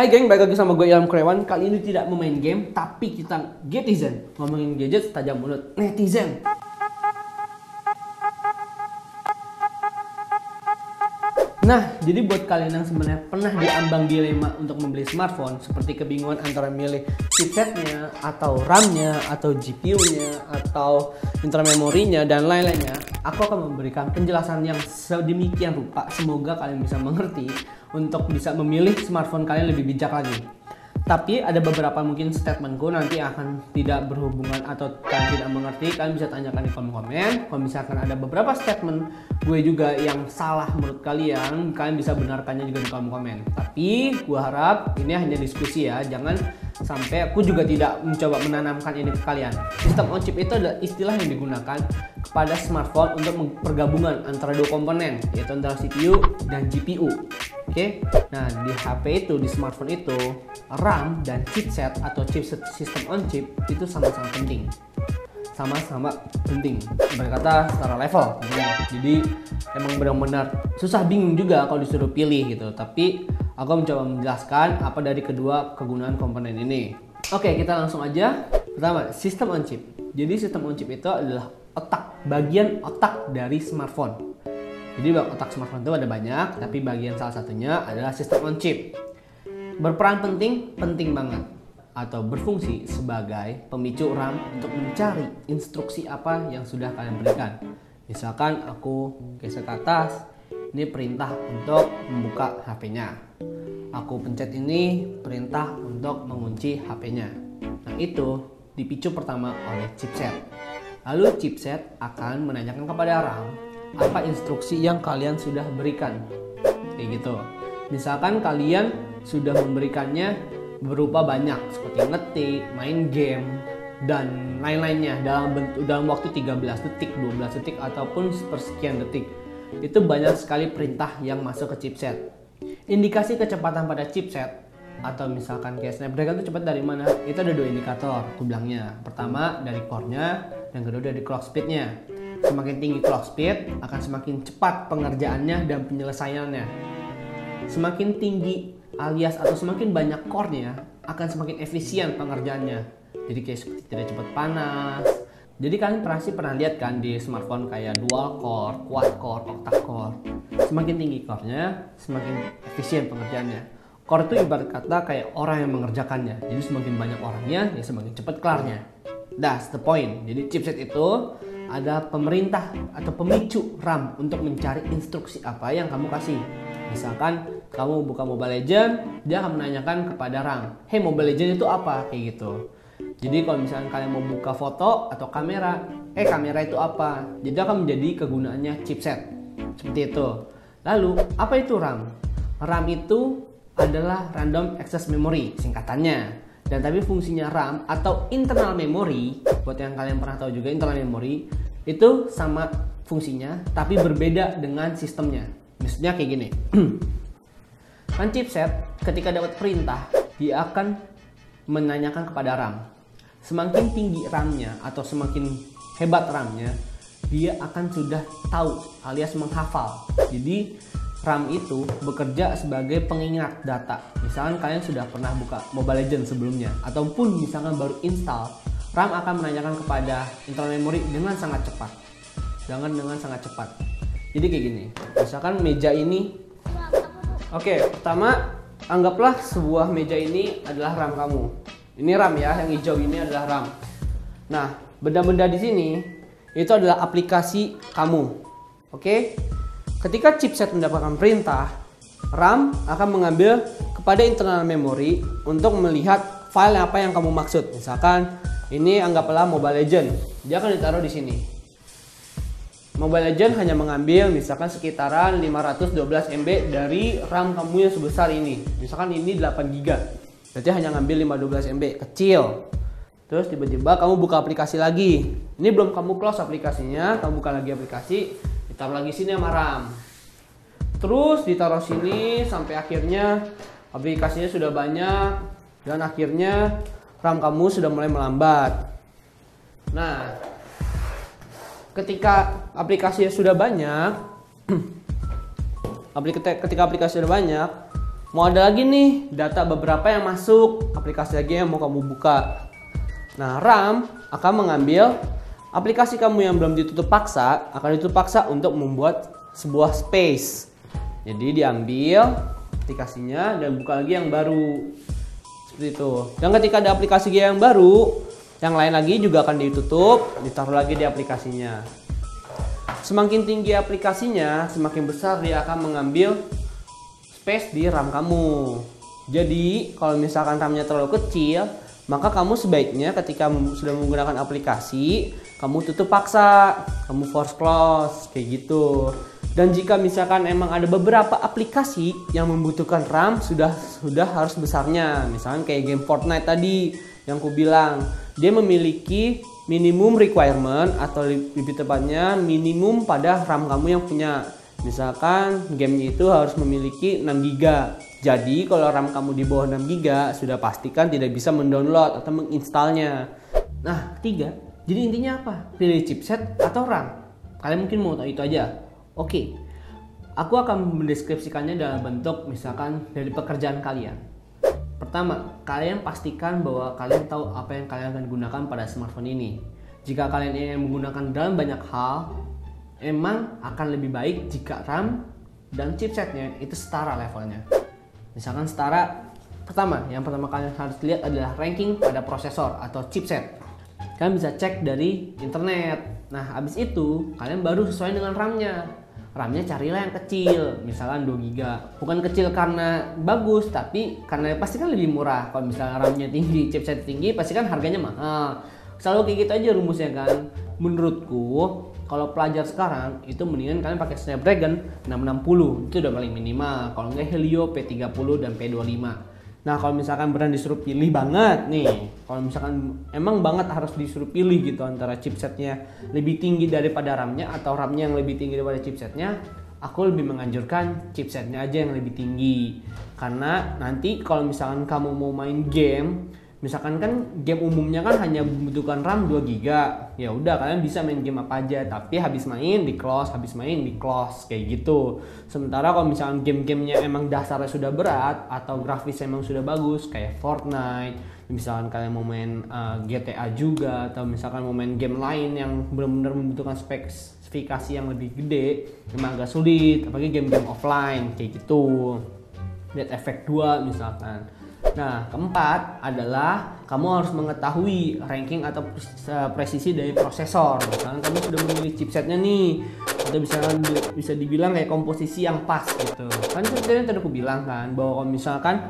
Hai geng, balik lagi sama gue Ilham Krewan Kali ini tidak memain game, tapi kita getizen Ngomongin gadget tajam mulut. Netizen Nah, jadi buat kalian yang sebenarnya pernah diambang dilema untuk membeli smartphone seperti kebingungan antara milih chipsetnya atau RAM-nya atau GPU-nya atau internal memorinya dan lain-lainnya, aku akan memberikan penjelasan yang sedemikian rupa. Semoga kalian bisa mengerti untuk bisa memilih smartphone kalian lebih bijak lagi. Tapi ada beberapa mungkin statementku nanti akan tidak berhubungan atau kalian tidak mengerti. Kalian bisa tanyakan di kolom komen. Kalau misalkan ada beberapa statement gue juga yang salah menurut kalian, kalian bisa benarkannya juga di kolom komen. Tapi gue harap ini hanya diskusi ya. Jangan sampai aku juga tidak mencoba menanamkan ini ke kalian. Sistem on chip itu adalah istilah yang digunakan kepada smartphone untuk pergabungan antara dua komponen, yaitu antara CPU dan GPU. Oke, nah di HP itu, di smartphone itu, RAM dan chipset atau chipset sistem on chip itu sama-sama penting. Sama-sama penting. Berkata secara level. Jadi emang benar-benar susah bingung juga kalau disuruh pilih gitu. Tapi aku mencoba menjelaskan apa dari kedua kegunaan komponen ini. Oke, kita langsung aja. Pertama, sistem on chip. Jadi sistem on chip itu adalah otak, bagian otak dari smartphone. Jadi otak smartphone itu ada banyak, tapi bagian salah satunya adalah sistem on chip. Berperan penting, penting banget atau berfungsi sebagai pemicu RAM untuk mencari instruksi apa yang sudah kalian berikan. Misalkan aku geser ke atas, ini perintah untuk membuka HP-nya. Aku pencet ini perintah untuk mengunci HP-nya. Nah itu dipicu pertama oleh chipset. Lalu chipset akan menanyakan kepada RAM apa instruksi yang kalian sudah berikan kayak gitu misalkan kalian sudah memberikannya berupa banyak seperti ngetik main game dan lain-lainnya dalam bentuk dalam waktu 13 detik 12 detik ataupun sepersekian detik itu banyak sekali perintah yang masuk ke chipset indikasi kecepatan pada chipset atau misalkan kayak Snapdragon itu cepat dari mana? Itu ada dua indikator, aku bilangnya. Pertama dari core-nya, dan kedua dari clock speed-nya. Semakin tinggi clock speed, akan semakin cepat pengerjaannya dan penyelesaiannya. Semakin tinggi alias atau semakin banyak core-nya, akan semakin efisien pengerjaannya. Jadi kayak seperti tidak cepat panas. Jadi kalian pasti pernah lihat kan di smartphone kayak dual core, quad core, octa core. Semakin tinggi core-nya, semakin efisien pengerjaannya. Core itu ibarat kata kayak orang yang mengerjakannya. Jadi semakin banyak orangnya, ya semakin cepat kelarnya. That's the point. Jadi chipset itu ada pemerintah atau pemicu RAM untuk mencari instruksi apa yang kamu kasih. Misalkan kamu buka Mobile Legend, dia akan menanyakan kepada RAM, "Hey, Mobile Legend itu apa?" kayak gitu. Jadi kalau misalnya kalian mau buka foto atau kamera, "Eh, kamera itu apa?" Jadi akan menjadi kegunaannya chipset. Seperti itu. Lalu, apa itu RAM? RAM itu adalah random access memory singkatannya dan tapi fungsinya RAM atau internal memory buat yang kalian pernah tahu juga internal memory itu sama fungsinya tapi berbeda dengan sistemnya. Misalnya kayak gini. Kan chipset ketika dapat perintah dia akan menanyakan kepada RAM. Semakin tinggi RAM-nya atau semakin hebat RAM-nya dia akan sudah tahu alias menghafal. Jadi RAM itu bekerja sebagai pengingat data. Misalkan kalian sudah pernah buka Mobile Legends sebelumnya, ataupun misalkan baru install, RAM akan menanyakan kepada internal memory dengan sangat cepat. Jangan dengan sangat cepat. Jadi kayak gini, misalkan meja ini, oke, okay, pertama anggaplah sebuah meja ini adalah RAM kamu. Ini RAM ya, yang hijau ini adalah RAM. Nah, benda-benda di sini itu adalah aplikasi kamu. Oke? Okay? Ketika chipset mendapatkan perintah, RAM akan mengambil kepada internal memory untuk melihat file apa yang kamu maksud. Misalkan ini anggaplah Mobile Legend, dia akan ditaruh di sini. Mobile Legend hanya mengambil misalkan sekitaran 512 MB dari RAM kamu yang sebesar ini. Misalkan ini 8 GB. Berarti hanya ngambil 512 MB, kecil. Terus tiba-tiba kamu buka aplikasi lagi. Ini belum kamu close aplikasinya, kamu buka lagi aplikasi, taruh lagi sini sama RAM. Terus ditaruh sini sampai akhirnya aplikasinya sudah banyak dan akhirnya RAM kamu sudah mulai melambat. Nah ketika aplikasinya sudah banyak ketika aplikasi sudah banyak mau ada lagi nih data beberapa yang masuk aplikasi lagi yang mau kamu buka. Nah RAM akan mengambil aplikasi kamu yang belum ditutup paksa akan ditutup paksa untuk membuat sebuah space. Jadi diambil aplikasinya dan buka lagi yang baru. Seperti itu. Dan ketika ada aplikasi yang baru yang lain lagi juga akan ditutup ditaruh lagi di aplikasinya. Semakin tinggi aplikasinya semakin besar dia akan mengambil space di RAM kamu. Jadi kalau misalkan RAM-nya terlalu kecil, maka kamu sebaiknya ketika sudah menggunakan aplikasi, kamu tutup paksa, kamu force close, kayak gitu. Dan jika misalkan emang ada beberapa aplikasi yang membutuhkan RAM sudah sudah harus besarnya, misalkan kayak game Fortnite tadi yang ku bilang, dia memiliki minimum requirement atau lebih tepatnya minimum pada RAM kamu yang punya Misalkan gamenya itu harus memiliki 6 GB. Jadi kalau RAM kamu di bawah 6 GB sudah pastikan tidak bisa mendownload atau menginstalnya. Nah, ketiga, jadi intinya apa? Pilih chipset atau RAM. Kalian mungkin mau tahu itu aja. Oke. Aku akan mendeskripsikannya dalam bentuk misalkan dari pekerjaan kalian. Pertama, kalian pastikan bahwa kalian tahu apa yang kalian akan gunakan pada smartphone ini. Jika kalian ingin menggunakan dalam banyak hal, emang akan lebih baik jika RAM dan chipsetnya itu setara levelnya. Misalkan setara, pertama yang pertama kalian harus lihat adalah ranking pada prosesor atau chipset. Kalian bisa cek dari internet. Nah, habis itu kalian baru sesuai dengan RAM-nya. RAM-nya carilah yang kecil, misalkan 2 GB. Bukan kecil karena bagus, tapi karena pasti kan lebih murah. Kalau misalnya RAM-nya tinggi, chipset tinggi, pasti kan harganya mahal. Selalu kayak gitu aja rumusnya kan. Menurutku, kalau pelajar sekarang itu mendingan kalian pakai Snapdragon 660 itu udah paling minimal. Kalau nggak Helio P30 dan P25 nah kalau misalkan beran disuruh pilih banget nih. Kalau misalkan emang banget harus disuruh pilih gitu antara chipsetnya lebih tinggi daripada RAM-nya atau RAM-nya yang lebih tinggi daripada chipsetnya aku lebih menganjurkan chipsetnya aja yang lebih tinggi. Karena nanti kalau misalkan kamu mau main game misalkan kan game umumnya kan hanya membutuhkan RAM 2 GB ya udah kalian bisa main game apa aja tapi habis main di close habis main di close kayak gitu. Sementara kalau misalkan game-gamenya emang dasarnya sudah berat atau grafisnya emang sudah bagus kayak Fortnite misalkan kalian mau main uh, eh, GTA juga atau misalkan mau main game lain yang benar-benar membutuhkan spesifikasi yang lebih gede emang agak sulit. Apalagi game-game offline kayak gitu. Dead Effect 2 misalkan Nah, keempat adalah kamu harus mengetahui ranking atau presisi dari prosesor. Misalnya kamu sudah memilih chipsetnya nih, atau bisa bisa dibilang kayak komposisi yang pas gitu. Kan tadi tadi aku bilang kan bahwa kalau misalkan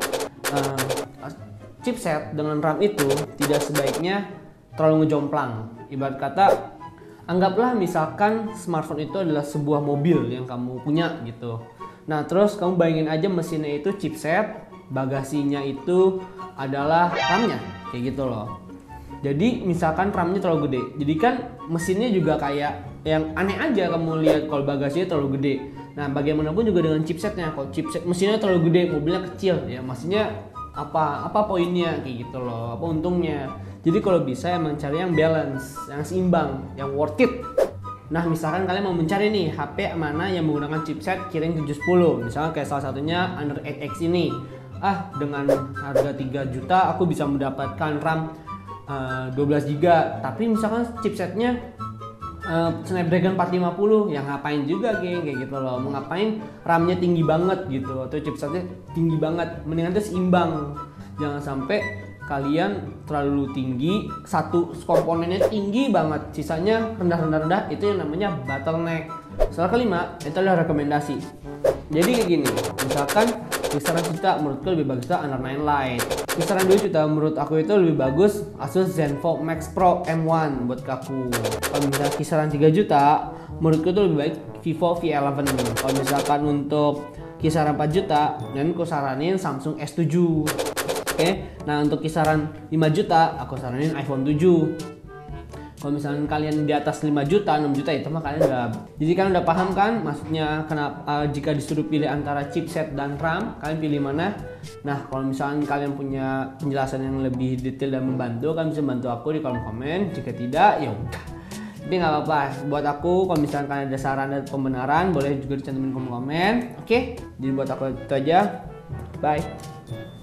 uh, chipset dengan RAM itu tidak sebaiknya terlalu ngejomplang. Ibarat kata anggaplah misalkan smartphone itu adalah sebuah mobil yang kamu punya gitu. Nah, terus kamu bayangin aja mesinnya itu chipset, bagasinya itu adalah RAM-nya kayak gitu loh. Jadi misalkan RAM-nya terlalu gede jadi kan mesinnya juga kayak yang aneh aja kamu lihat kalau bagasinya terlalu gede. Nah bagaimanapun juga dengan chipsetnya kalau chipset mesinnya terlalu gede mobilnya kecil ya maksudnya apa apa poinnya kayak gitu loh apa untungnya. Jadi kalau bisa emang cari yang balance yang seimbang yang worth it. Nah, misalkan kalian mau mencari nih HP mana yang menggunakan chipset Kirin 710, misalnya kayak salah satunya Under 8X ini ah dengan harga 3 juta aku bisa mendapatkan RAM uh, 12 GB tapi misalkan chipsetnya uh, Snapdragon 450 yang ngapain juga geng kayak gitu loh. Mau ngapain RAM-nya tinggi banget gitu atau chipsetnya tinggi banget. Mendingan tuh seimbang. Jangan sampai kalian terlalu tinggi satu komponennya tinggi banget. Sisanya rendah-rendah-rendah itu yang namanya bottleneck. Soal kelima itu adalah rekomendasi. Jadi kayak gini misalkan kisaran juta menurutku lebih bagus itu Honor 9 Lite kisaran 2 juta menurut aku itu lebih bagus Asus Zenfone Max Pro M1 buat aku. Kalau misalnya kisaran 3 juta menurutku itu lebih baik Vivo V11 kalau misalkan untuk kisaran 4 juta dan aku saranin Samsung S7 oke? Okay? nah untuk kisaran 5 juta aku saranin iPhone 7 kalau misalnya kalian di atas 5 juta 6 juta itu mah kalian udah jadi kalian udah paham kan? Maksudnya kenapa uh, jika disuruh pilih antara chipset dan RAM kalian pilih mana? Nah kalau misalnya kalian punya penjelasan yang lebih detail dan membantu kalian bisa bantu aku di kolom komen. Jika tidak ya udah. Tapi nggak apa-apa. Buat aku kalau misalnya kalian ada saran dan pembenaran boleh juga dicantumin kolom komen. Oke? Okay? jadi buat aku itu aja. Bye.